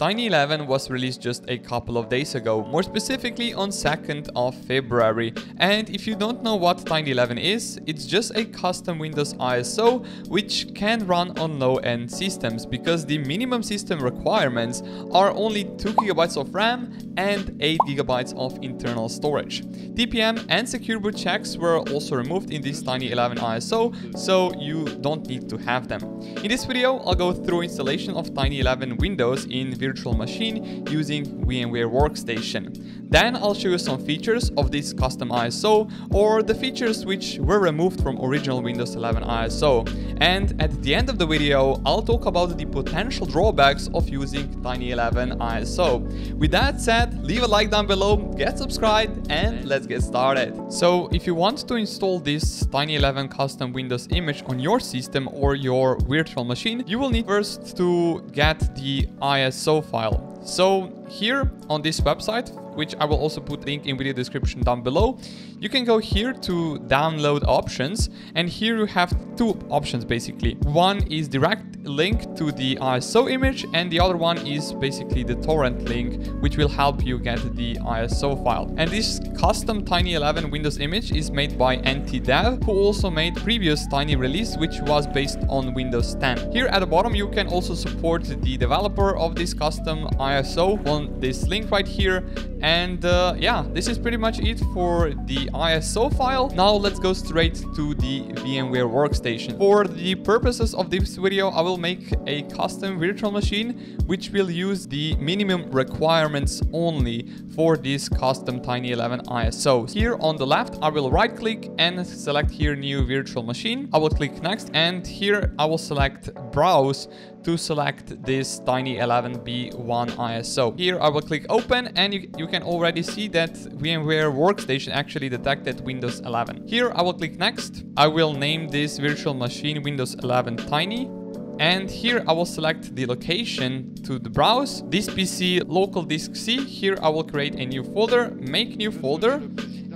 Tiny 11 was released just a couple of days ago, more specifically on 2nd of February. And if you don't know what Tiny 11 is, it's just a custom Windows ISO which can run on low-end systems because the minimum system requirements are only 2GB of RAM and 8GB of internal storage. TPM and secure boot checks were also removed in this Tiny 11 ISO, so you don't need to have them. In this video, I'll go through installation of Tiny 11 Windows in virtual machine using VMware Workstation. Then I'll show you some features of this custom ISO or the features which were removed from original Windows 11 ISO. And at the end of the video, I'll talk about the potential drawbacks of using Tiny 11 ISO. With that said, leave a like down below, get subscribed, and let's get started. So if you want to install this Tiny 11 custom Windows image on your system or your virtual machine, you will need first to get the ISO file. So here on this website, which I will also put link in video description down below, you can go here to download options and here you have two options basically. One is direct link to the ISO image and the other one is basically the torrent link which will help you get the ISO file. And this custom Tiny 11 Windows image is made by NTDev who also made previous Tiny release which was based on Windows 10. Here at the bottom you can also support the developer of this custom ISO on this link right here and uh, yeah this is pretty much it for the ISO file. Now let's go straight to the VMware workstation. For the purposes of this video I will make a custom virtual machine which will use the minimum requirements only for this custom Tiny 11 ISO. Here on the left, I will right click and select here new virtual machine. I will click next and here I will select browse to select this Tiny 11B1 ISO. Here I will click open and you, you can already see that VMware Workstation actually detected Windows 11. Here I will click next. I will name this virtual machine Windows 11 Tiny and here I will select the location to the browse. This PC local disk C. Here I will create a new folder, make new folder,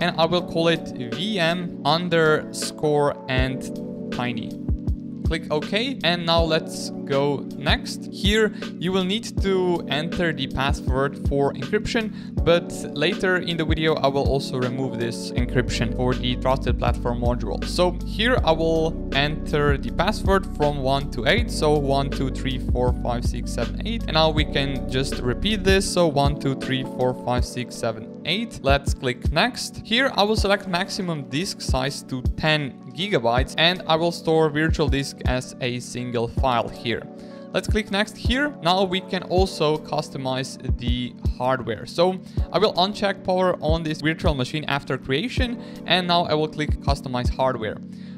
and I will call it VM underscore and tiny click OK. And now let's go next. Here you will need to enter the password for encryption, but later in the video I will also remove this encryption for the trusted platform module. So here I will enter the password from 1 to 8. So 1, 2, 3, 4, 5, 6, 7, 8. And now we can just repeat this. So 1, 2, 3, 4, 5, 6, 7, 8. Let's click next. Here I will select maximum disk size to 10 gigabytes and I will store virtual disk as a single file here. Let's click next here. Now we can also customize the hardware. So I will uncheck power on this virtual machine after creation and now I will click customize hardware.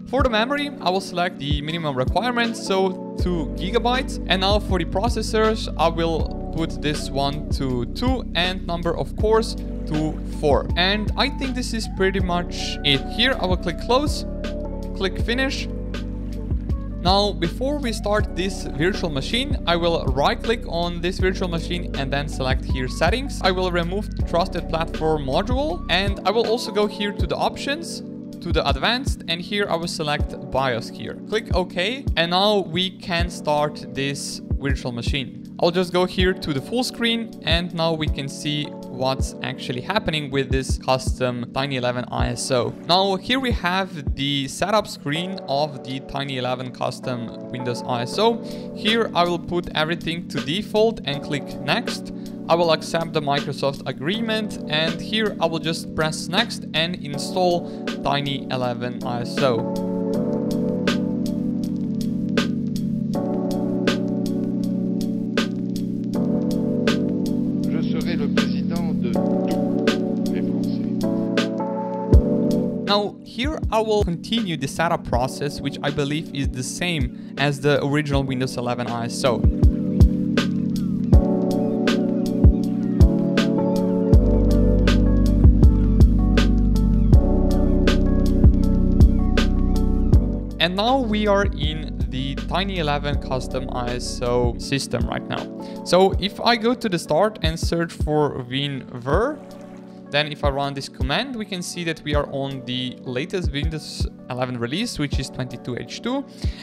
For the memory, I will select the minimum requirements, so 2 gigabytes. And now for the processors, I will put this one to 2 and number of cores to 4. And I think this is pretty much it. Here I will click close click finish. Now, before we start this virtual machine, I will right click on this virtual machine and then select here settings. I will remove trusted platform module and I will also go here to the options to the advanced and here I will select BIOS here. Click OK and now we can start this virtual machine. I'll just go here to the full screen and now we can see what's actually happening with this custom Tiny 11 ISO. Now here we have the setup screen of the Tiny 11 custom Windows ISO. Here I will put everything to default and click next. I will accept the Microsoft agreement and here I will just press next and install Tiny 11 ISO. Here I will continue the setup process which I believe is the same as the original Windows 11 ISO. And now we are in the Tiny 11 custom ISO system right now. So if I go to the start and search for WinVer, Then if I run this command, we can see that we are on the latest Windows 11 release, which is 22H2.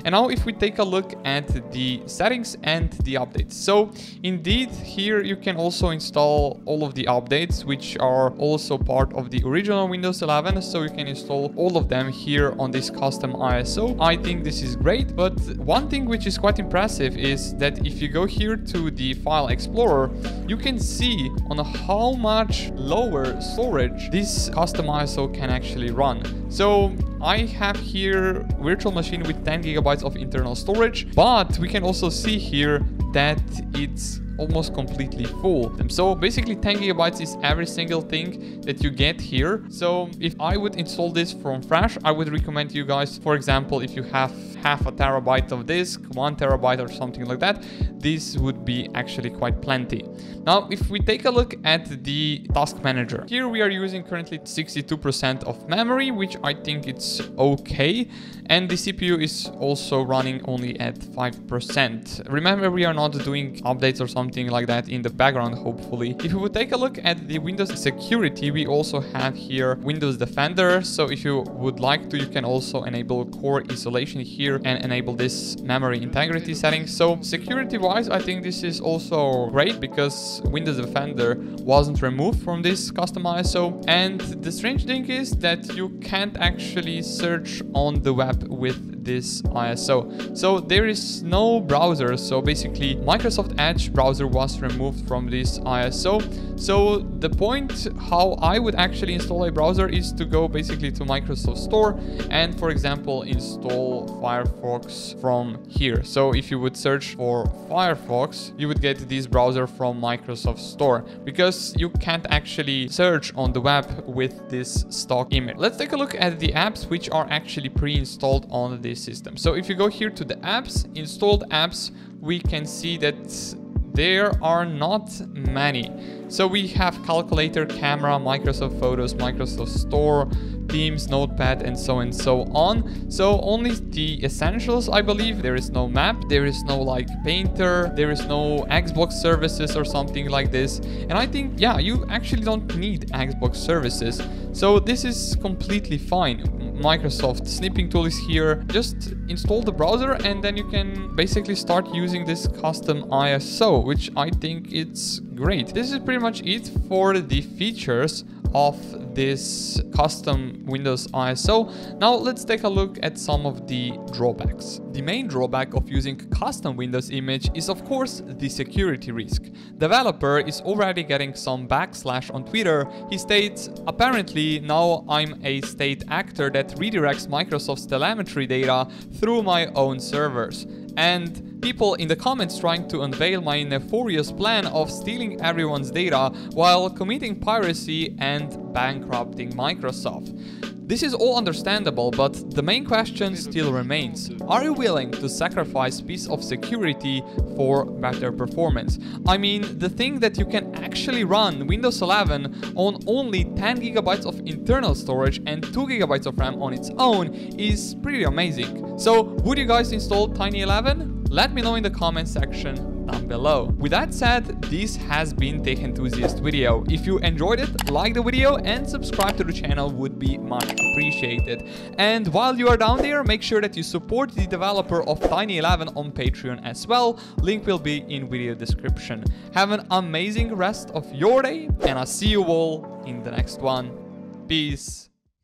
And now if we take a look at the settings and the updates. So indeed, here you can also install all of the updates, which are also part of the original Windows 11. So you can install all of them here on this custom ISO. I think this is great, but one thing which is quite impressive is that if you go here to the file explorer, you can see on how much lower storage this custom ISO can actually run. So I have here virtual machine with 10 gigabytes of internal storage, but we can also see here that it's almost completely full. So basically 10 gigabytes is every single thing that you get here. So if I would install this from fresh, I would recommend you guys, for example, if you have half a terabyte of disk, one terabyte or something like that, this would be actually quite plenty. Now, if we take a look at the task manager, here we are using currently 62% of memory, which I think it's okay. And the CPU is also running only at 5%. Remember, we are not doing updates or something like that in the background, hopefully. If we would take a look at the Windows security, we also have here Windows Defender. So if you would like to, you can also enable core isolation here and enable this memory integrity setting. So security wise, I think this is also great because Windows Defender wasn't removed from this custom ISO. And the strange thing is that you can't actually search on the web with this ISO. So there is no browser. So basically Microsoft Edge browser was removed from this ISO. So the point how I would actually install a browser is to go basically to Microsoft Store and for example install Firefox from here. So if you would search for Firefox, you would get this browser from Microsoft Store because you can't actually search on the web with this stock image. Let's take a look at the apps which are actually pre-installed on this system. So if you go here to the apps, installed apps, we can see that there are not many. So we have calculator, camera, Microsoft Photos, Microsoft Store, Teams, Notepad, and so and so on. So only the essentials, I believe. There is no map, there is no like painter, there is no Xbox services or something like this. And I think, yeah, you actually don't need Xbox services. So this is completely fine. Microsoft snipping tool is here. Just install the browser and then you can basically start using this custom ISO, which I think it's great. This is pretty much it for the features of this custom Windows ISO. Now let's take a look at some of the drawbacks. The main drawback of using custom Windows image is of course the security risk. Developer is already getting some backslash on Twitter. He states, apparently now I'm a state actor that redirects Microsoft's telemetry data through my own servers. And people in the comments trying to unveil my nefarious plan of stealing everyone's data while committing piracy and bankrupting Microsoft. This is all understandable, but the main question still remains. Are you willing to sacrifice piece of security for better performance? I mean, the thing that you can actually run Windows 11 on only 10 gigabytes of internal storage and 2 gigabytes of RAM on its own is pretty amazing. So, would you guys install Tiny 11? Let me know in the comment section down below. With that said, this has been Tech Enthusiast video. If you enjoyed it, like the video and subscribe to the channel would be much appreciated. And while you are down there, make sure that you support the developer of Tiny 11 on Patreon as well. Link will be in video description. Have an amazing rest of your day and I'll see you all in the next one. Peace.